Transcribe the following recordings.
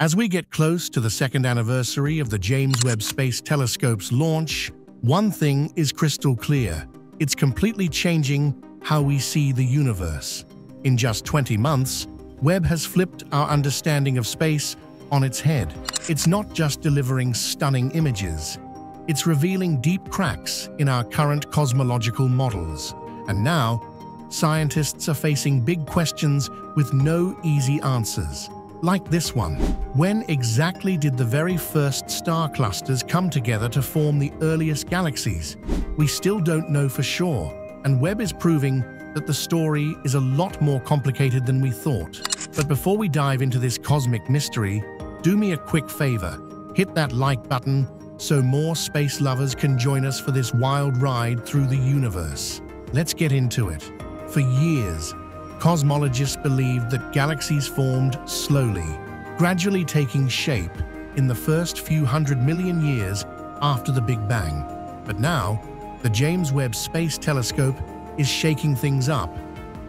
As we get close to the second anniversary of the James Webb Space Telescope's launch, one thing is crystal clear. It's completely changing how we see the universe. In just 20 months, Webb has flipped our understanding of space on its head. It's not just delivering stunning images, it's revealing deep cracks in our current cosmological models. And now, scientists are facing big questions with no easy answers. Like this one. When exactly did the very first star clusters come together to form the earliest galaxies? We still don't know for sure, and Webb is proving that the story is a lot more complicated than we thought. But before we dive into this cosmic mystery, do me a quick favor. Hit that like button so more space lovers can join us for this wild ride through the universe. Let's get into it. For years, cosmologists believed that galaxies formed slowly, gradually taking shape in the first few hundred million years after the Big Bang. But now, the James Webb Space Telescope is shaking things up,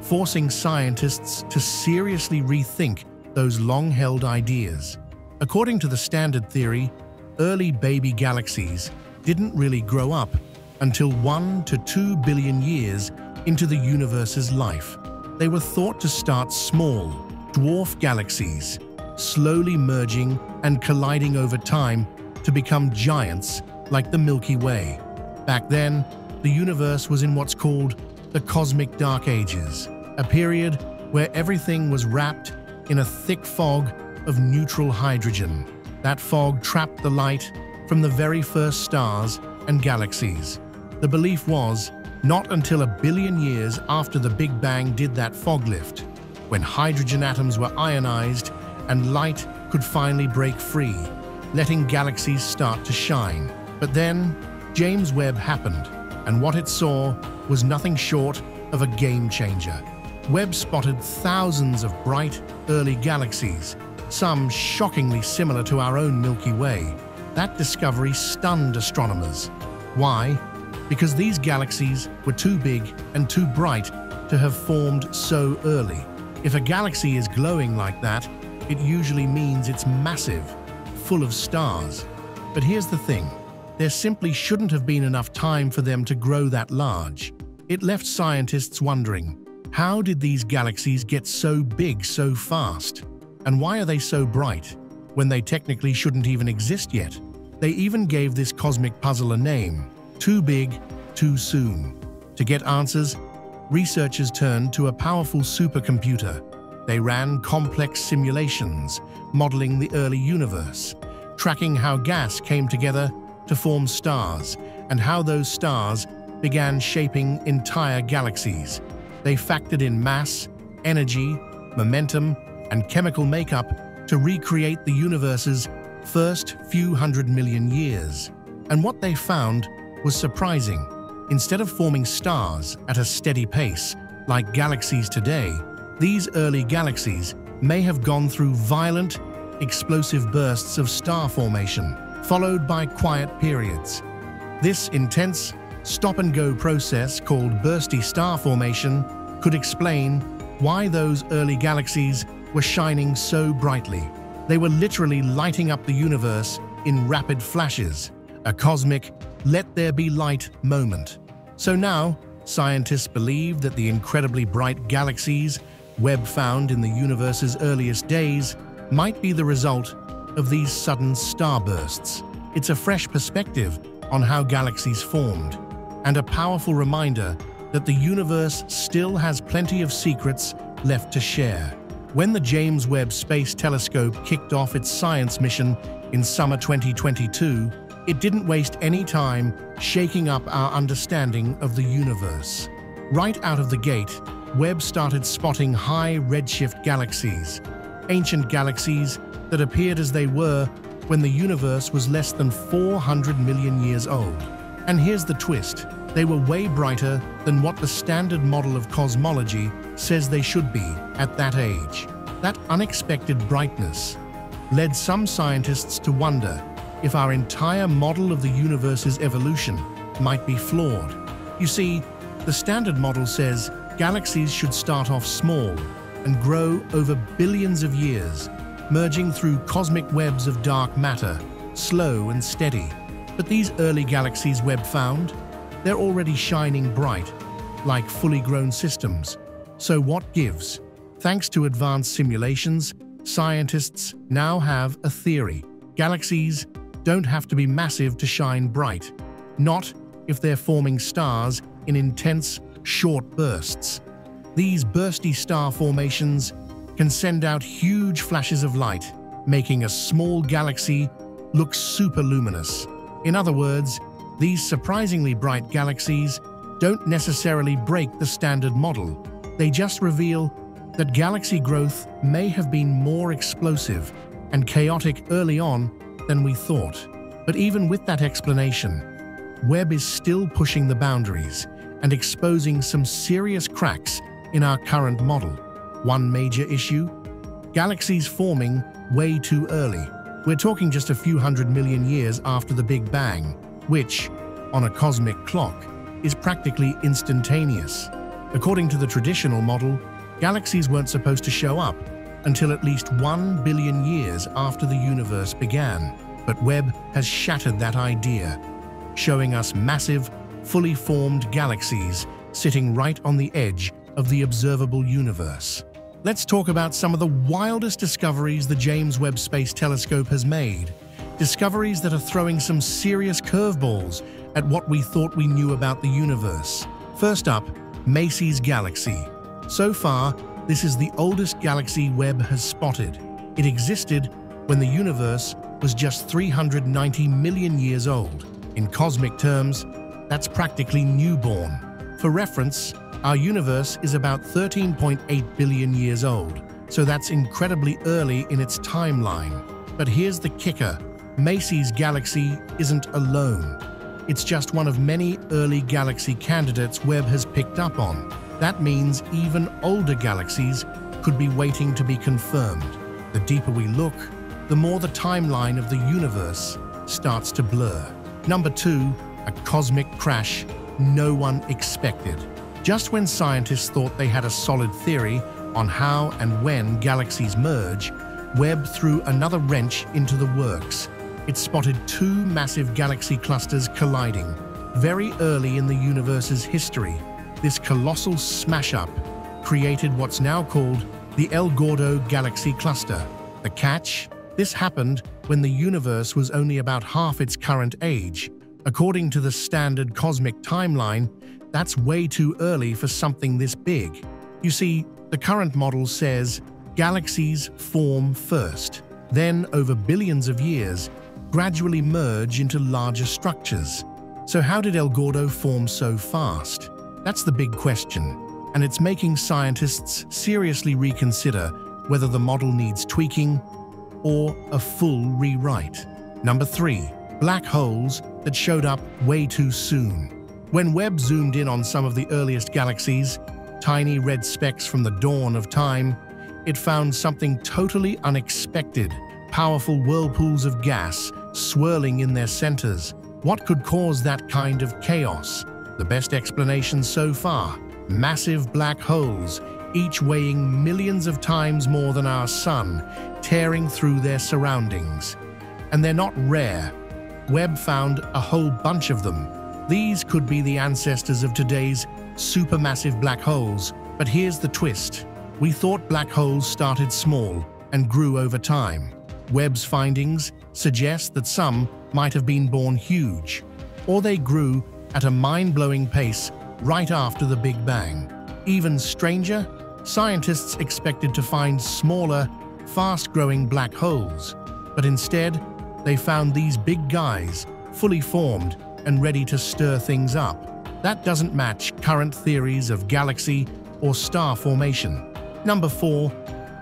forcing scientists to seriously rethink those long-held ideas. According to the standard theory, early baby galaxies didn't really grow up until 1 to 2 billion years into the universe's life. They were thought to start small, dwarf galaxies, slowly merging and colliding over time to become giants like the Milky Way. Back then, the universe was in what's called the Cosmic Dark Ages, a period where everything was wrapped in a thick fog of neutral hydrogen. That fog trapped the light from the very first stars and galaxies. The belief was not until a billion years after the Big Bang did that fog lift, when hydrogen atoms were ionized and light could finally break free, letting galaxies start to shine. But then, James Webb happened, and what it saw was nothing short of a game changer. Webb spotted thousands of bright, early galaxies, some shockingly similar to our own Milky Way. That discovery stunned astronomers. Why? Because these galaxies were too big and too bright to have formed so early. If a galaxy is glowing like that, it usually means it's massive, full of stars. But here's the thing, there simply shouldn't have been enough time for them to grow that large. It left scientists wondering, how did these galaxies get so big so fast? And why are they so bright, when they technically shouldn't even exist yet? They even gave this cosmic puzzle a name, too big, too soon. To get answers, researchers turned to a powerful supercomputer. They ran complex simulations, modeling the early universe, tracking how gas came together to form stars and how those stars began shaping entire galaxies. They factored in mass, energy, momentum, and chemical makeup to recreate the universe's first few hundred million years. And what they found was surprising. Instead of forming stars at a steady pace, like galaxies today, these early galaxies may have gone through violent, explosive bursts of star formation, followed by quiet periods. This intense, stop-and-go process called bursty star formation could explain why those early galaxies were shining so brightly. They were literally lighting up the universe in rapid flashes, a cosmic let there be light moment. So now, scientists believe that the incredibly bright galaxies Webb found in the universe's earliest days might be the result of these sudden starbursts. It's a fresh perspective on how galaxies formed, and a powerful reminder that the universe still has plenty of secrets left to share. When the James Webb Space Telescope kicked off its science mission in summer 2022, it didn't waste any time shaking up our understanding of the universe. Right out of the gate, Webb started spotting high redshift galaxies, ancient galaxies that appeared as they were when the universe was less than 400 million years old. And here's the twist, they were way brighter than what the standard model of cosmology says they should be at that age. That unexpected brightness led some scientists to wonder if our entire model of the universe's evolution might be flawed. You see, the standard model says galaxies should start off small and grow over billions of years, merging through cosmic webs of dark matter, slow and steady. But these early galaxies Webb found, they're already shining bright, like fully grown systems. So what gives? Thanks to advanced simulations, scientists now have a theory. Galaxies don't have to be massive to shine bright. Not if they're forming stars in intense, short bursts. These bursty star formations can send out huge flashes of light, making a small galaxy look superluminous. In other words, these surprisingly bright galaxies don't necessarily break the standard model. They just reveal that galaxy growth may have been more explosive and chaotic early on than we thought. But even with that explanation, Webb is still pushing the boundaries and exposing some serious cracks in our current model. One major issue? Galaxies forming way too early. We're talking just a few hundred million years after the Big Bang, which, on a cosmic clock, is practically instantaneous. According to the traditional model, galaxies weren't supposed to show up until at least one billion years after the universe began. But Webb has shattered that idea, showing us massive, fully formed galaxies sitting right on the edge of the observable universe. Let's talk about some of the wildest discoveries the James Webb Space Telescope has made. Discoveries that are throwing some serious curveballs at what we thought we knew about the universe. First up, Maisie's Galaxy. So far, this is the oldest galaxy Webb has spotted. It existed when the universe was just 390 million years old. In cosmic terms, that's practically newborn. For reference, our universe is about 13.8 billion years old, so that's incredibly early in its timeline. But here's the kicker. Maisie's galaxy isn't alone. It's just one of many early galaxy candidates Webb has picked up on. That means even older galaxies could be waiting to be confirmed. The deeper we look, the more the timeline of the universe starts to blur. Number two, a cosmic crash no one expected. Just when scientists thought they had a solid theory on how and when galaxies merge, Webb threw another wrench into the works it spotted two massive galaxy clusters colliding very early in the universe's history. This colossal smash-up created what's now called the El Gordo Galaxy Cluster. The catch? This happened when the universe was only about half its current age. According to the standard cosmic timeline, that's way too early for something this big. You see, the current model says galaxies form first. Then, over billions of years, gradually merge into larger structures. So how did El Gordo form so fast? That's the big question, and it's making scientists seriously reconsider whether the model needs tweaking or a full rewrite. Number 3. Black holes that showed up way too soon. When Webb zoomed in on some of the earliest galaxies, tiny red specks from the dawn of time, it found something totally unexpected, powerful whirlpools of gas swirling in their centers. What could cause that kind of chaos? The best explanation so far, massive black holes, each weighing millions of times more than our sun, tearing through their surroundings. And they're not rare. Webb found a whole bunch of them. These could be the ancestors of today's supermassive black holes, but here's the twist. We thought black holes started small and grew over time. Webb's findings suggest that some might have been born huge, or they grew at a mind-blowing pace right after the Big Bang. Even stranger, scientists expected to find smaller, fast-growing black holes, but instead, they found these big guys, fully formed and ready to stir things up. That doesn't match current theories of galaxy or star formation. Number 4.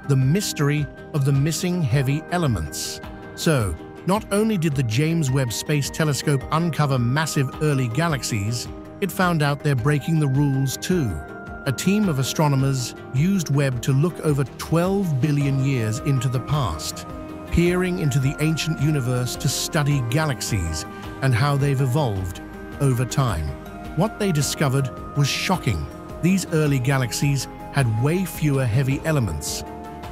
The mystery of the missing heavy elements. So, not only did the James Webb Space Telescope uncover massive early galaxies, it found out they're breaking the rules too. A team of astronomers used Webb to look over 12 billion years into the past, peering into the ancient universe to study galaxies and how they've evolved over time. What they discovered was shocking. These early galaxies had way fewer heavy elements,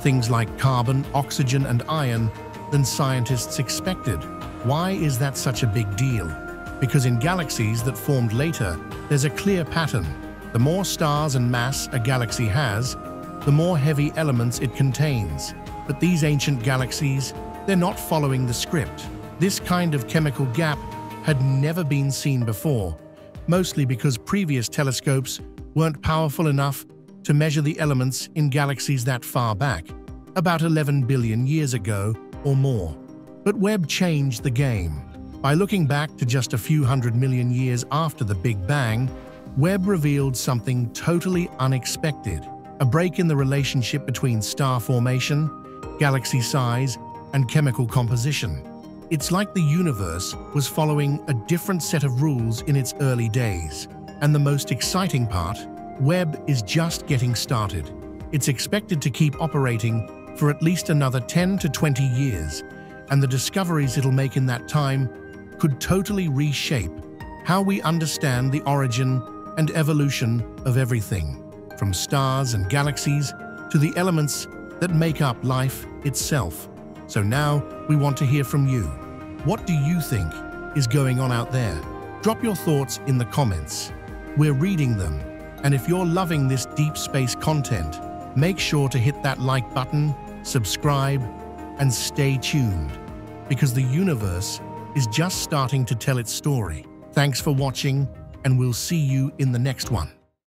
things like carbon, oxygen, and iron than scientists expected. Why is that such a big deal? Because in galaxies that formed later, there's a clear pattern. The more stars and mass a galaxy has, the more heavy elements it contains. But these ancient galaxies, they're not following the script. This kind of chemical gap had never been seen before, mostly because previous telescopes weren't powerful enough to measure the elements in galaxies that far back, about 11 billion years ago or more. But Webb changed the game. By looking back to just a few hundred million years after the Big Bang, Webb revealed something totally unexpected, a break in the relationship between star formation, galaxy size, and chemical composition. It's like the universe was following a different set of rules in its early days. And the most exciting part, Webb is just getting started. It's expected to keep operating for at least another 10 to 20 years, and the discoveries it'll make in that time could totally reshape how we understand the origin and evolution of everything, from stars and galaxies to the elements that make up life itself. So now we want to hear from you. What do you think is going on out there? Drop your thoughts in the comments. We're reading them. And if you're loving this deep space content, make sure to hit that like button, subscribe, and stay tuned. Because the universe is just starting to tell its story. Thanks for watching, and we'll see you in the next one.